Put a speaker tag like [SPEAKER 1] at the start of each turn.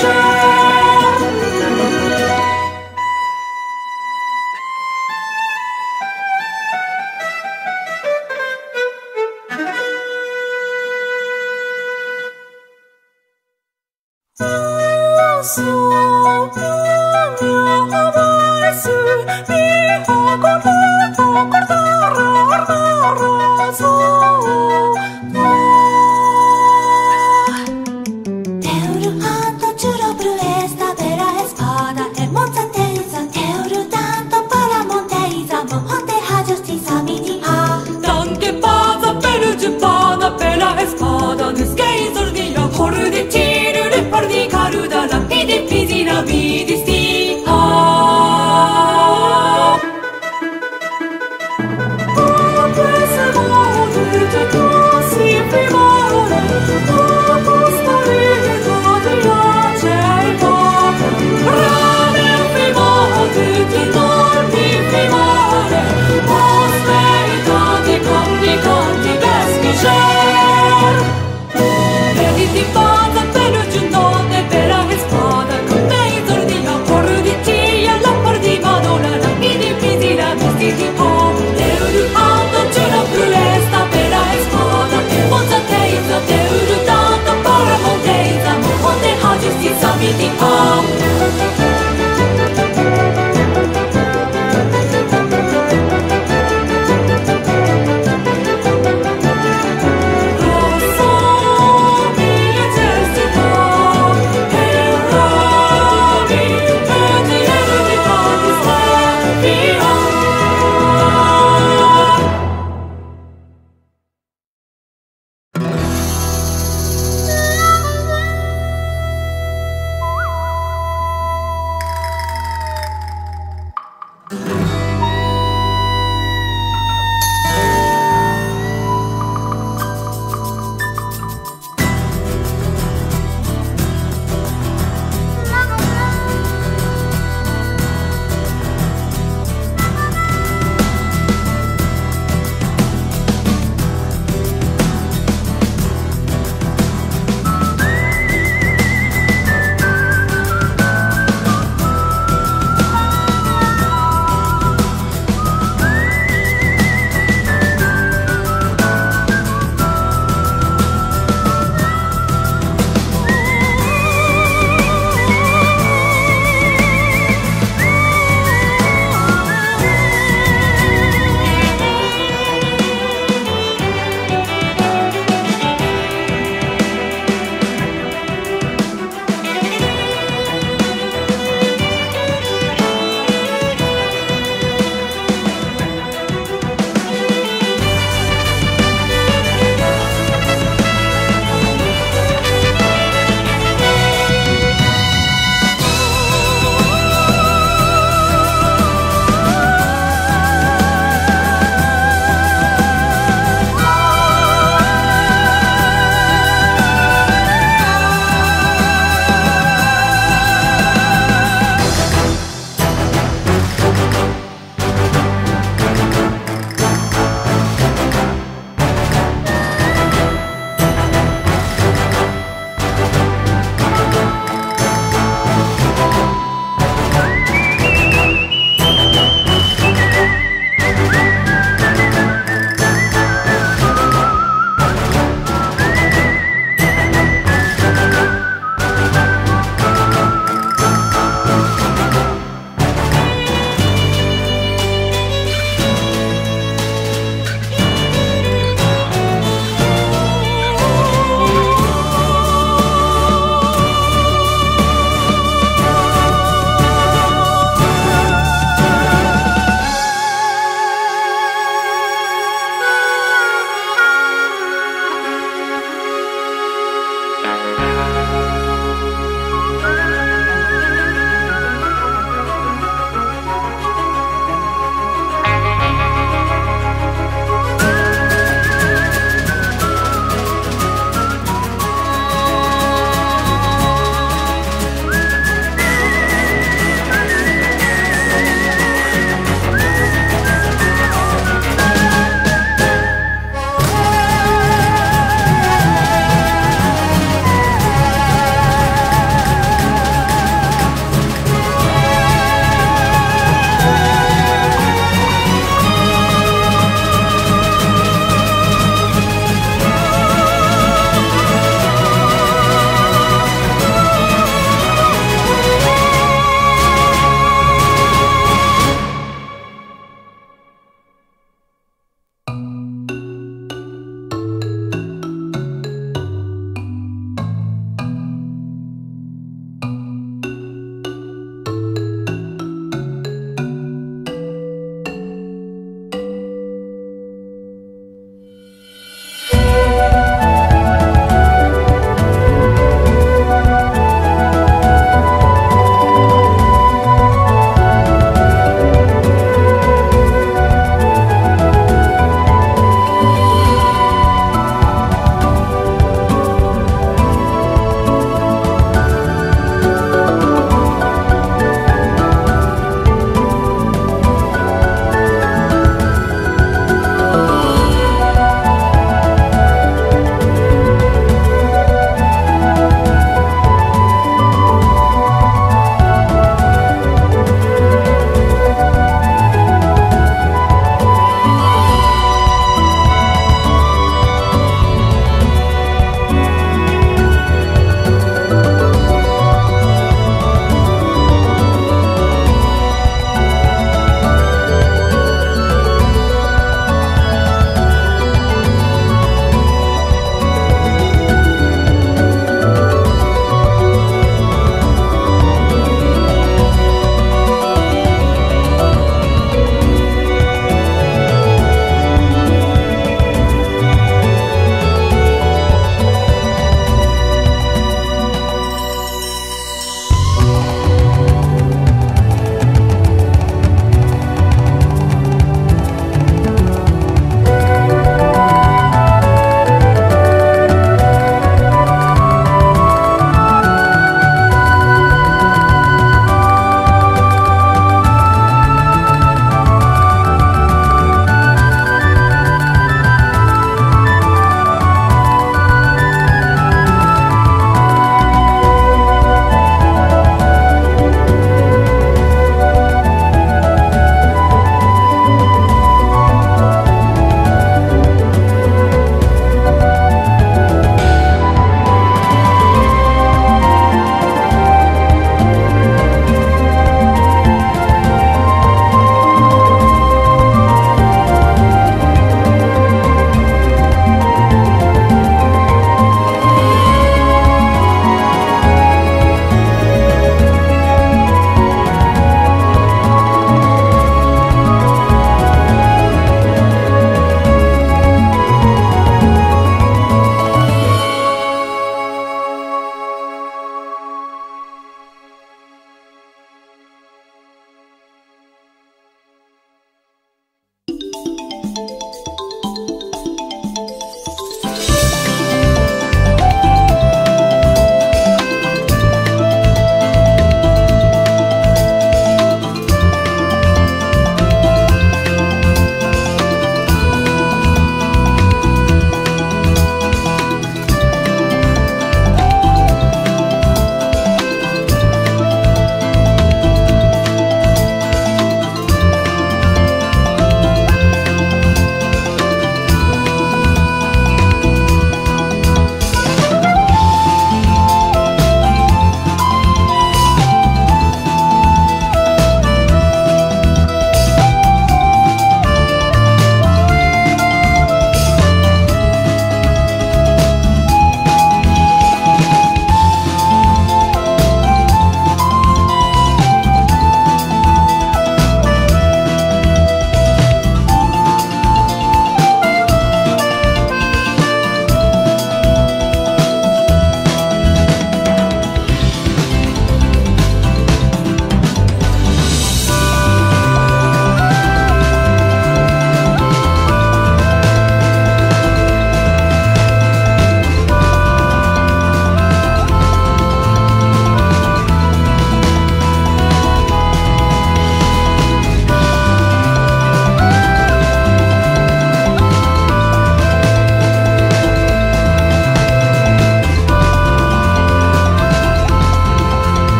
[SPEAKER 1] Ready